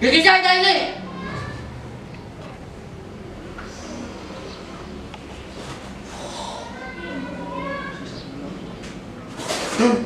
Cái dây đây đi. Hưng